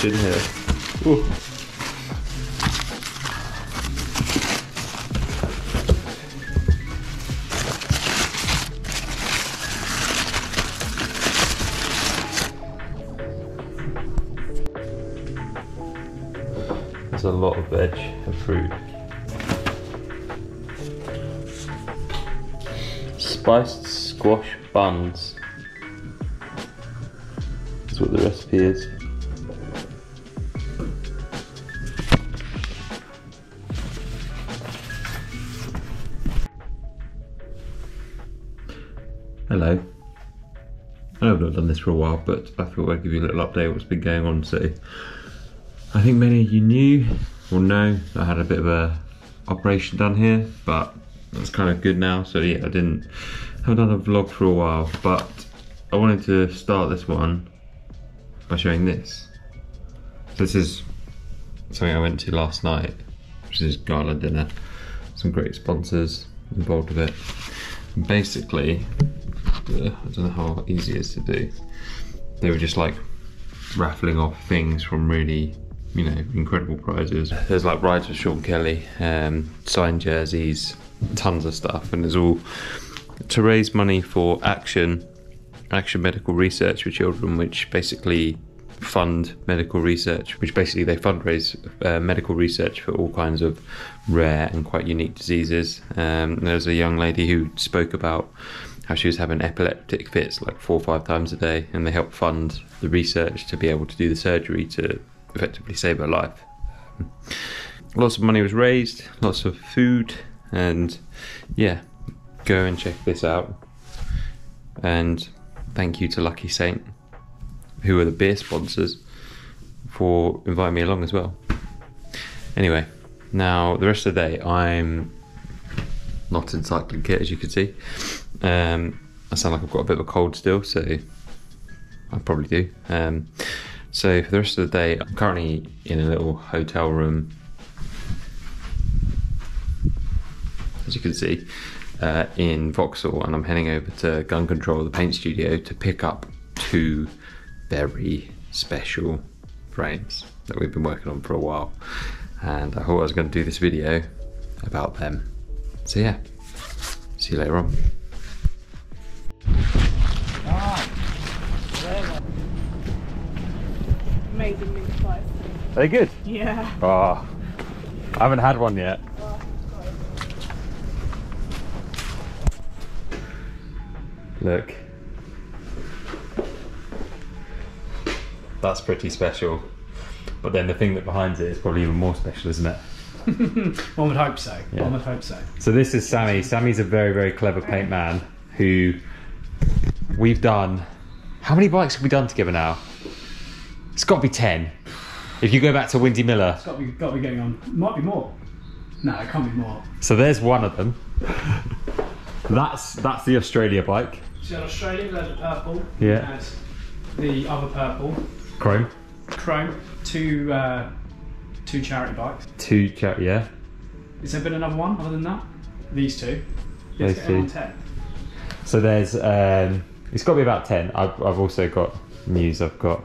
Ooh. There's a lot of veg and fruit. Spiced squash buns. That's what the recipe is. Hello. I not done this for a while, but I thought I'd give you a little update of what's been going on. So, I think many of you knew or know I had a bit of a operation done here, but that's kind of good now. So yeah, I didn't have done a vlog for a while, but I wanted to start this one by showing this. This is something I went to last night, which is gala dinner. Some great sponsors involved with it. Basically, I don't know how easy it is to do. They were just like raffling off things from really, you know, incredible prizes. There's like rides with Sean Kelly, um, signed jerseys, tons of stuff, and it's all to raise money for Action, Action Medical Research for Children, which basically fund medical research, which basically they fundraise uh, medical research for all kinds of rare and quite unique diseases. Um, there was a young lady who spoke about how she was having epileptic fits like four or five times a day, and they helped fund the research to be able to do the surgery to effectively save her life. Lots of money was raised, lots of food, and yeah, go and check this out. And thank you to Lucky Saint who are the beer sponsors, for inviting me along as well. Anyway, now the rest of the day I'm not in cycling kit as you can see. Um, I sound like I've got a bit of a cold still, so I probably do. Um, so for the rest of the day, I'm currently in a little hotel room, as you can see, uh, in Vauxhall, and I'm heading over to Gun Control, the paint studio, to pick up two very special frames that we've been working on for a while. And I thought I was going to do this video about them. So yeah, see you later on. Amazing mince pies. Are they good? Yeah. Oh, I haven't had one yet. Look. That's pretty special. But then the thing that behind it is probably even more special, isn't it? One would hope so. Yeah. One would hope so. So this is Sammy. Sammy's a very, very clever paint man who we've done. How many bikes have we done together now? It's got to be 10. If you go back to Windy Miller. It's got to be, got to be getting on. Might be more. No, it can't be more. So there's one of them. That's that's the Australia bike. So you had Australian, there's a purple. Yeah. The other purple, Chrome. chrome, two uh, two charity bikes. Two chat yeah. Has there been another one other than that? These two. Those two. on ten. So there's um it's got to be about 10. I've, I've also got news. I've got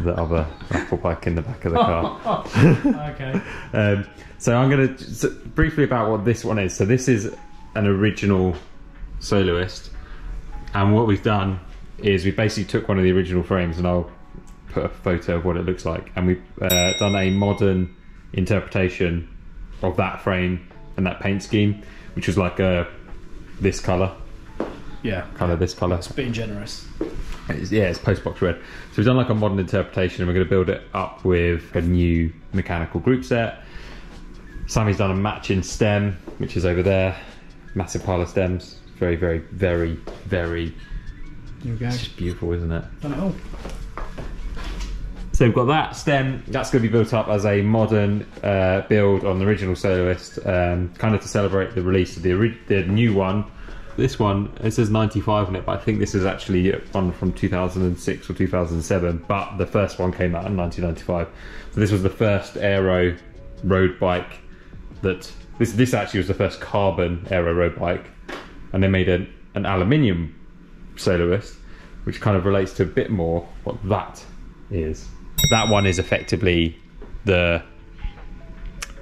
the other raffle bike in the back of the car. okay. Um, so I'm going to so briefly about what this one is. So this is an original soloist, and what we've done is we basically took one of the original frames, and I'll put a photo of what it looks like, and we've uh, done a modern interpretation of that frame and that paint scheme, which was like a this color, Yeah. color, this color. It's being generous. It's, yeah, it's post box red. So we've done like a modern interpretation, and we're going to build it up with a new mechanical group set. Sammy's done a matching stem, which is over there. Massive pile of stems. Very, very, very, very. Here we go. It's just beautiful, isn't it? Done it all. So we've got that stem. That's going to be built up as a modern uh, build on the original soloist, um, kind of to celebrate the release of the the new one. This one it says 95 on it, but I think this is actually one from 2006 or 2007. But the first one came out in 1995. So this was the first aero road bike that this this actually was the first carbon aero road bike, and they made an an aluminium soloist, which kind of relates to a bit more what that is. that one is effectively the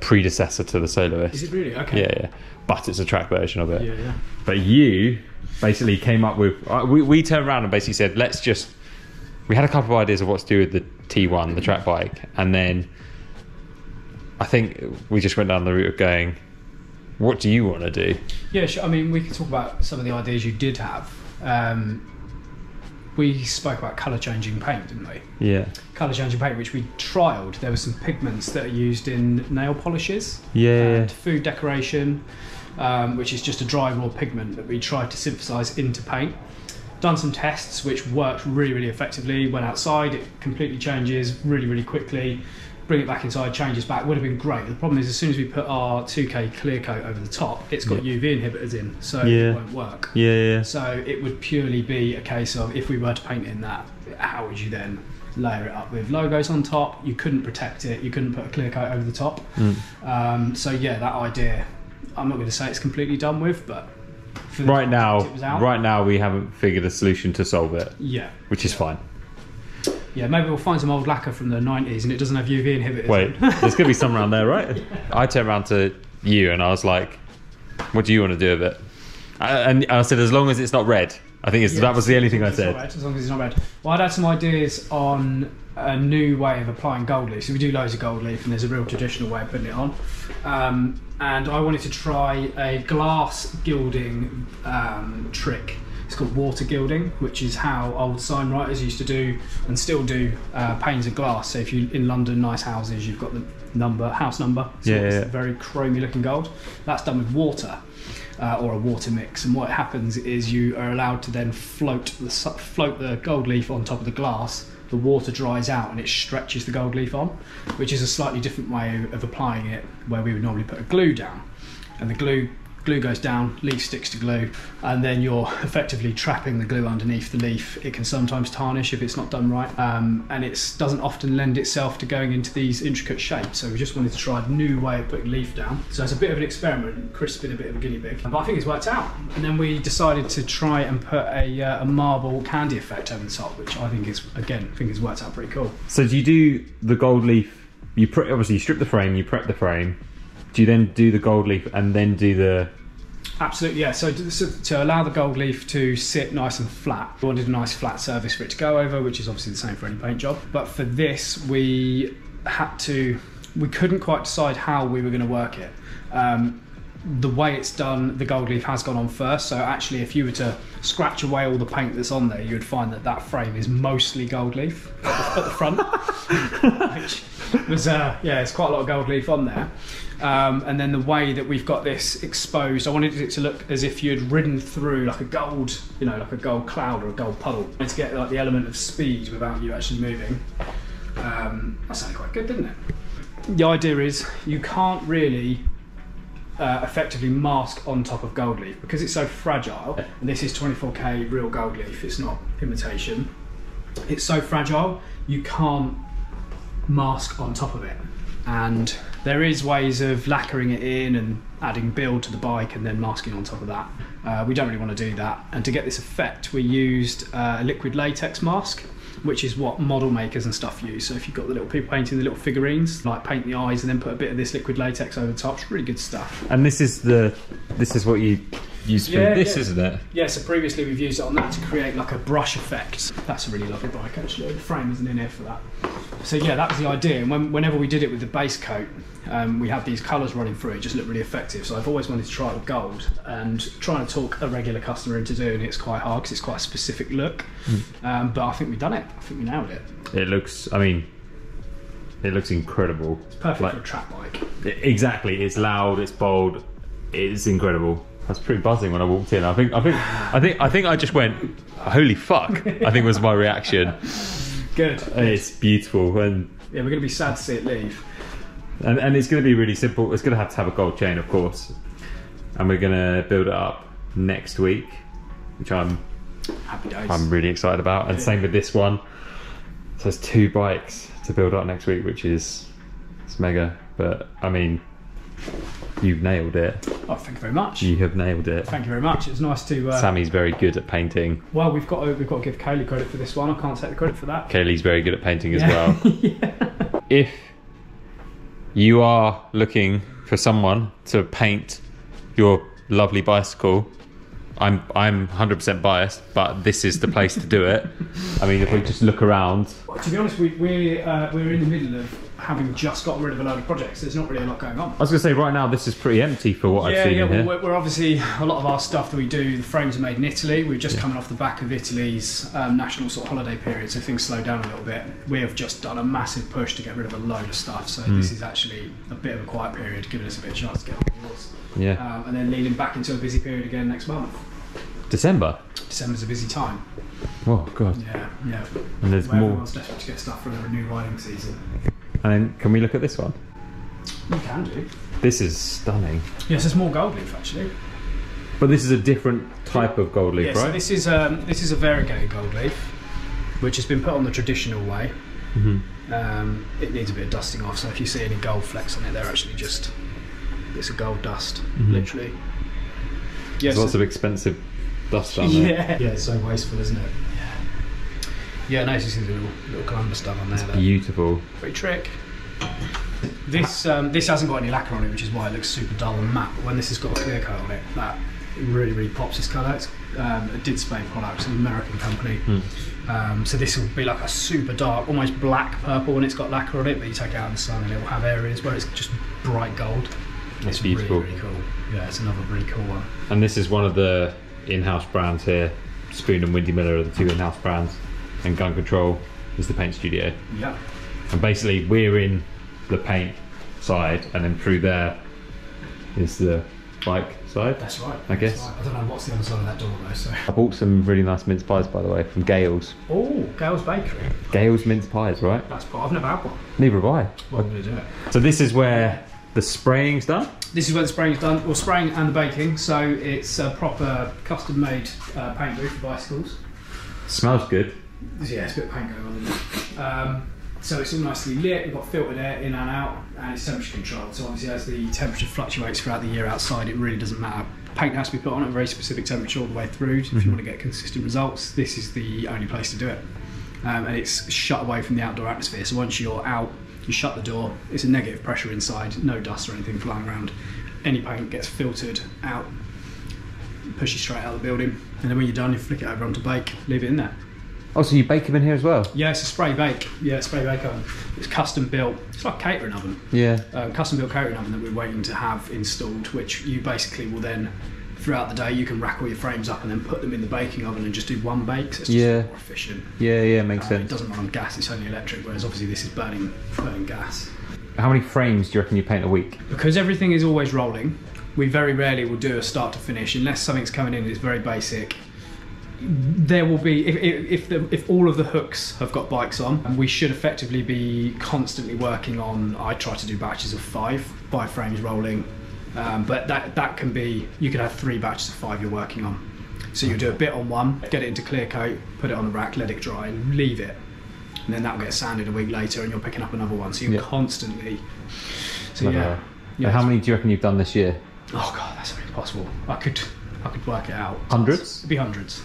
predecessor to the soloist. Is it really? Okay. Yeah, yeah. But it's a track version of it. Yeah, yeah. But you basically came up with. Uh, we, we turned around and basically said, let's just. We had a couple of ideas of what to do with the T1, the track bike, and then I think we just went down the route of going, what do you want to do? Yeah, sure. I mean, we could talk about some of the ideas you did have. Um, we spoke about colour changing paint, didn't we? Yeah. Colour changing paint, which we trialled. There were some pigments that are used in nail polishes Yeah. and food decoration, um, which is just a dry raw pigment that we tried to synthesize into paint. Done some tests which worked really, really effectively. Went outside, it completely changes really, really quickly. Bring it back inside, changes back. Would have been great. The problem is, as soon as we put our 2K clear coat over the top, it's got Yeah. UV inhibitors in, so Yeah. it won't work. Yeah, yeah. So it would purely be a case of if we were to paint in that, how would you then layer it up with logos on top? You couldn't protect it. You couldn't put a clear coat over the top. Mm. Um, so yeah, that idea. I'm not going to say it's completely done with, but Right now, it was out, right now, we haven't figured a solution to solve it, Yeah, which is fine. Yeah. Maybe we'll find some old lacquer from the 90s and it doesn't have UV inhibitors. Wait, there's gonna be some around there, right? I turned around to you and I was like, "What do you want to do with it?" I- And I said, "As long as it's not red." I think it's, Yeah, that was the only thing I said. as red, as long as it's not red. Well, I'd had some ideas on a new way of applying gold leaf. So we do loads of gold leaf, and there's a real traditional way of putting it on. Um, and I wanted to try a glass gilding um, trick. It's called water gilding, which is how old sign writers used to do and still do uh, panes of glass. So if you in London, nice houses, you've got the number, house number. So Yeah, it's yeah. very chromy looking gold. That's done with water uh, or a water mix. And what happens is you are allowed to then float the float the gold leaf on top of the glass. The water dries out and it stretches the gold leaf on, which is a slightly different way of applying it, where we would normally put a glue down, and the glue glue goes down, leaf sticks to glue, and then you're effectively trapping the glue underneath the leaf. It can sometimes tarnish if it's not done right, um, and it doesn't often lend itself to going into these intricate shapes. So we just wanted to try a new way of putting leaf down. So it's a bit of an experiment. Chris has been a bit of a guinea pig, but I think it's worked out. And then we decided to try and put a, uh, a marble candy effect over the top, which I think is again, I think has worked out pretty cool. So do you do the gold leaf? You pre- obviously you strip the frame, you prep the frame. Do you then do the gold leaf and then do the? Absolutely, yeah. So to, so to allow the gold leaf to sit nice and flat, we wanted a nice flat surface for it to go over, which is obviously the same for any paint job. But for this, we had to, we couldn't quite decide how we were going to work it. Um, the way it's done, the gold leaf has gone on first. So actually, if you were to scratch away all the paint that's on there, you would find that that frame is mostly gold leaf at the, at the front. which was, uh, yeah, it's quite a lot of gold leaf on there. Um, and then the way that we've got this exposed, I wanted it to look as if you'd ridden through like a gold, you know, like a gold cloud or a gold puddle, and to get like the element of speed without you actually moving. Um, that sounded quite good, didn't it? The idea is you can't really uh, effectively mask on top of gold leaf because it's so fragile. And this is 24k real gold leaf; it's not imitation. It's so fragile you can't mask on top of it. And there is ways of lacquering it in and adding build to the bike and then masking on top of that. Uh, we don't really want to do that. And to get this effect, we used uh, a liquid latex mask, which is what model makers and stuff use. So if you've got the little people painting the little figurines, like paint the eyes and then put a bit of this liquid latex over the top, it's really good stuff. And this is the. This is what you use for Yeah, this, yeah. isn't it? Yeah, so previously we've used it on that to create like a brush effect. That's a really lovely bike actually. The frame isn't in here for that. So yeah, that was the idea. And when, whenever we did it with the base coat, um, we had these colours running through it. it Just looked really effective. So I've always wanted to try it with gold, and trying to talk a regular customer into doing it's quite hard because it's quite a specific look. Um, but I think we've done it. I think we nailed it. It looks. I mean, it looks incredible. It's perfect Like- for a track bike. Exactly. It's loud. It's bold. It's incredible. I was pretty buzzing when I walked in. I think. I think. I think. I think I just went, "Holy fuck!" I think was my reaction. Good. It's beautiful, and Yeah, we're going to be sad to see it leave. and, and it's going to be really simple. It's going to have to have a gold chain, of course, and we're going to build it up next week, which I'm Happy days. I'm really excited about. And same with this one. So there's two bikes to build up next week, which is it's mega. But I mean, you've nailed it. Oh, thank you very much. You have nailed it. Thank you very much. It's nice to. Uh, Sammy's very good at painting. well, we've got to, we've got to give Kaylee credit for this one. I can't take the credit for that. Kaylee's very good at painting as Yeah. well. If you are looking for someone to paint your lovely bicycle, I'm I'm 100% biased, but this is the place to do it. I mean, if we just look around, Well, to be honest, we, we're uh, we're in the middle of having just got rid of a load of projects. There's not really a lot going on. I was going to say right now this is pretty empty for what I've seen yeah. Well, we're, we're obviously a lot of our stuff that we do. The frames are made in Italy. We're just coming off the back of Italy's um, national sort of holiday period, so things slow down a little bit. We have just done a massive push to get rid of a load of stuff. So Hmm. this is actually a bit of a quiet period, giving us a bit of a chance to get on the wheels. yeah, Um, and then leading back into a busy period again next month. December. December's a busy time. Oh god, Yeah, yeah. and there's Where more. everyone's desperate to get stuff for the new riding season. And can we look at this one? You can do. This is stunning. Yes, it's more gold leaf actually. But this is a different type of gold leaf, Yeah, so this is um, this is a variegated gold leaf, which has been put on the traditional way. Mhm. Um, it needs a bit of dusting off, so if you see any gold flecks on it, they're actually just it's a gold dust, Mhm. literally. There's Yes. lots of expensive dust on there. yeah. Yeah, it's so wasteful, isn't it? Yeah. No, you see the little, little Columbus stuff on there. It's beautiful. Pretty trick. This um, this hasn't got any lacquer on it, which is why it looks super dull and matte. But when this has got a clear coat on it, that really really pops this colour. It's um, a Did Spain product, an American company. Hmm. Um, so this will be like a super dark, almost black purple when it's got lacquer on it. But you take it out in the sun and it will have areas where it's just bright gold. That's it's beautiful. Really, really cool. Yeah, it's another really cool one. And this is one of the in-house brands here. Spoon and Windy Miller are the two in-house brands, and Gun Control is the paint studio. Yeah. And basically, we're in the paint side, and then through there is the bike side. That's right. I guess. right. I don't know what's the other side of that door though. So. I bought some really nice mince pies, by the way, from Gail's. Oh, Gail's Bakery. Gail's mince pies, right? That's I've never had one. Neither have I. Well, I'm gonna do it. So this is where the spraying's done. This is where the spraying is done, well, spraying and the baking. So it's a proper custom-made uh, paint booth for bicycles. Smells good. Yeah, it's a bit of paint going on in there. Um, so it's all nicely lit. We've got filtered air in and out, and it's temperature controlled. So obviously, as the temperature fluctuates throughout the year outside, it really doesn't matter. Paint has to be put on at a very specific temperature all the way through. If you want to get consistent results, this is the only place to do it. Um, and it's shut away from the outdoor atmosphere. So once you're out, you shut the door. It's a negative pressure inside, no dust or anything flying around. Any paint gets filtered out, push you straight out of the building, and then when you're done, you flick it over onto bake, leave it in there. Oh, so you bake them in here as well? Yeah, it's a spray bake. Yeah, spray bake oven. It's custom built. It's like a catering oven. Yeah. Uh, custom built catering oven that we're waiting to have installed, which you basically will then, throughout the day, you can rack all your frames up and then put them in the baking oven and just do one bake. So it's just Yeah. more efficient. Yeah, yeah, makes Uh, it doesn't run on gas; it's only electric. Whereas obviously this is burning burning gas. How many frames do you reckon you paint a week? Because everything is always rolling, we very rarely will do a start to finish unless something's coming in. It's very basic. There will be if if if, the, if all of the hooks have got bikes on, we should effectively be constantly working on. I try to do batches of five, five frames rolling, um, but that that can be you could have three batches of five you're working on. So you do a bit on one, get it into clear coat, put it on the rack, let it dry, and leave it. And then that will get sanded a week later, and you're picking up another one. So you're Yeah. constantly. So yeah. yeah how many do you reckon you've done this year? Oh god, that's impossible. I could, I could work it out. Hundreds? It'd be hundreds.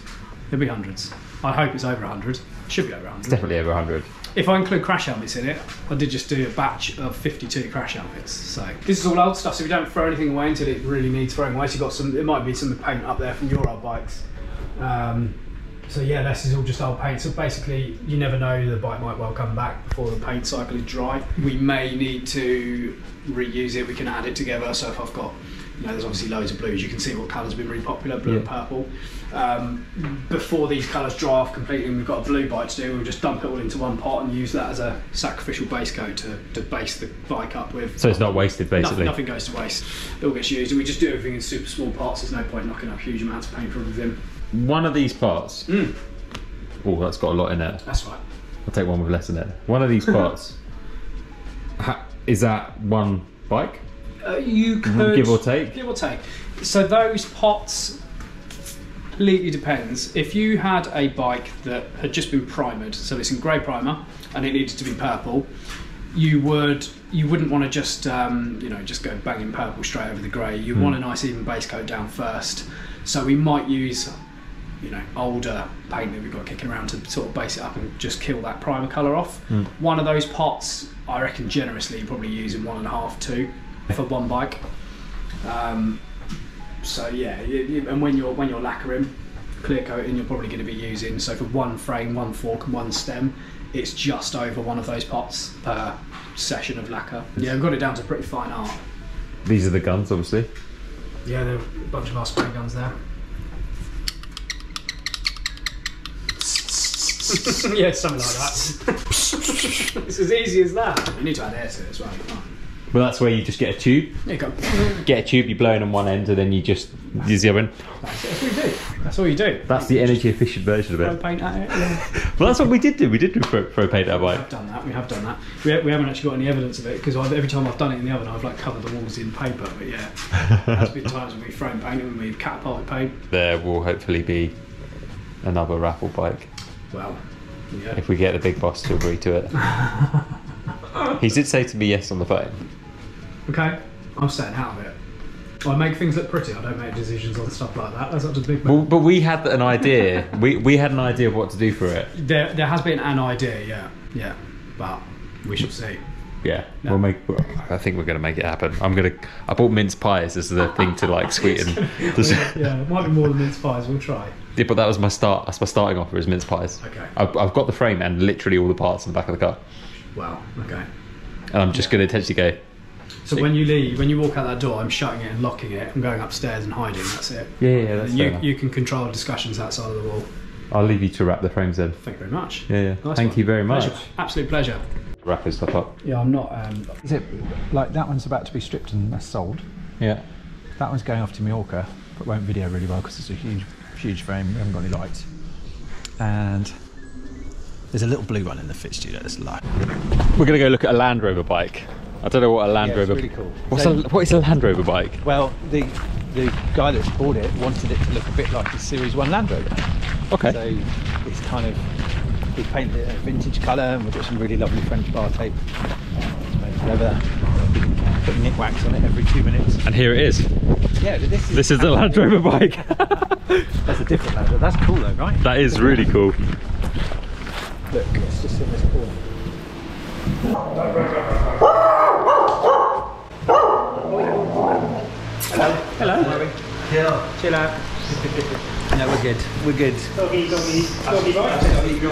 It'd be hundreds. I hope it's over hundred. Should be over hundred. It's definitely over 100. If I include crash helmets in it, I did just do a batch of 52 crash helmets. So this is all old stuff. So we don't throw anything away until it really needs throwing away. So you've got some. It might be some paint up there from your old bikes. Um, so yeah, this is all just old paint. So basically, you never know the bike might well come back before the paint cycle is dry. We may need to reuse it. We can add it together. So if I've got, you know, there's obviously loads of blues. You can see what colours have been really popular, blue and purple. Um, before these colours dry off completely, and we've got a blue bike to do. We'll just dump it all into one pot and use that as a sacrificial base coat to, to base the bike up with. So it's not wasted, basically. Nothing, nothing goes to waste. It all gets used. And we just do everything in super small parts. There's no point knocking up huge amounts of paint for everything. One of these parts. Mm, Oh, that's got a lot in it. that's right. I'll take one with less in it. One of these parts. ha- is that one bike? Uh, you could Mm-hmm. Give or take? Give or take. So those pots completely depends. If you had a bike that had just been primered, so it's in grey primer and it needed to be purple, you would you wouldn't want to just um, you know just go banging purple straight over the grey. You want a nice even base coat down first. So we might use you know older paint that we've got kicking around to sort of base it up and just kill that primer colour off. One of those pots, I reckon generously, you probably use in one and a half, two for one bike. Um, so yeah, you, you- and when you're when you're lacquering, clear coating, you're probably going to be using so for one frame, one fork, and one stem, it's just over one of those pots per session of lacquer. Yeah, I've got it down to pretty fine art. These are the guns, obviously. Yeah, there are a bunch of our spray guns there. yeah, something like that. it's as easy as that. You need to add air to it as well. You. Well, that's where you just get a tube. There you go. Get a tube, you blow in on one end, and then you just use the other end. That's, it. that's what you do. That's all you do. That's the energy efficient version of Throw it. paint at it. Yeah. Well, that's what we did do. We did do throw, throw paint at a We have bike. done that. We have done that. We, we haven't actually got any evidence of it because every time I've done it in the oven, I've like covered the walls in paper. But yeah, there's been times when we've thrown paint and we've catapulted paint. There will hopefully be another raffle bike Well, yeah. if we get the big boss to agree to it. he did say to me yes on the phone. Okay, I'm staying out of it. I make things look pretty. I don't make decisions on stuff like that. That's up to the big man. Well, but we had an idea. we we had an idea of what to do for it. There, there has been an idea, yeah, yeah, but we shall see. Yeah, No. we'll make. I think we're gonna make it happen. I'm gonna. I bought mince pies as the thing to like sweeten. yeah, it might be more than mince pies. We'll try. Yeah, but that was my start. That's my starting offer is mince pies. Okay. I've, I've got the frame and literally all the parts in the back of the car, Wow. Okay. and I'm just gonna intentionally go. So when you leave, when you walk out that door, I'm shutting it and locking it. I'm going upstairs and hiding. That's it. Yeah, yeah, that's And fair you, enough. you can control discussions outside of the wall. I'll leave you to wrap the frames in. Thank you very much. Yeah, yeah. Nice Thank one. you very much. Pleasure. Absolute pleasure. Wrap this stuff up. Yeah, I'm not. Um, Is it like that one's about to be stripped and sold? Yeah. That one's going off to Mallorca, but won't video really well because it's a huge, huge frame. We haven't got any lights. And there's a little blue one in the Fit Studio that's light. We're gonna go look at a Land Rover bike. I don't know what a Land Yeah, it's Rover. really cool. What's So- a, what is a Land Rover bike? Well, the the guy that's bought it wanted it to look a bit like a Series One Land Rover. Okay. So it's kind of we painted it a vintage colour and we've got some really lovely French bar tape. It's made of leather. Put Nikwax on it every two minutes. and here it is. Yeah, this is This is the Land Rover bike. that's a different Land Rover. That's cool though, right? that is really cool. Look, it's just in this corner. Hello. Chill out. No, we're good. We're good. Doggy, doggy, doggy We've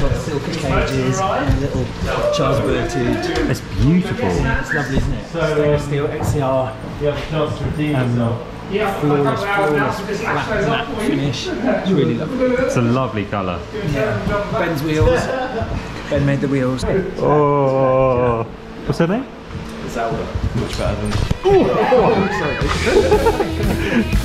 got silky cages and little Gilles Berthoud. It's beautiful. It's lovely, isn't it? Stainless steel XCR. Um, flawless, flawless, flat, matte finish. It's really lovely. It's a lovely colour. Yeah. Ben's wheels. Ben made the wheels. Oh, what's her name? Much better than.